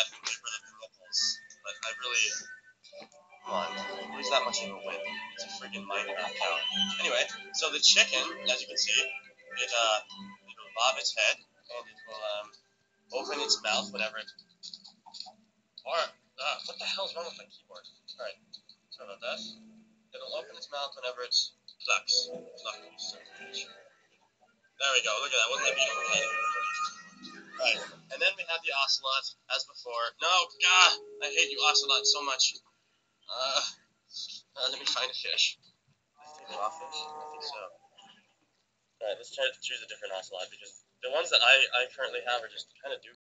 that can get rid of the nipples. But I really, come on, who's that much of a wimp? It's a freaking Minecraft cow. Anyway, so the chicken, as you can see, it uh, it will bob its head and it will um, open its mouth whenever it. Or uh, what the hell's wrong with my keyboard? All right, sorry about that. It'll open its mouth whenever it plucks. Plucks. There we go. Look at that. Wasn't that beautiful? Right. And have the ocelot, as before. No, God, I hate you, ocelot, so much. Uh, uh let me find a fish. I think raw fish. I think so. Alright, let's try to choose a different ocelot because the ones that I, I currently have are just kind of do.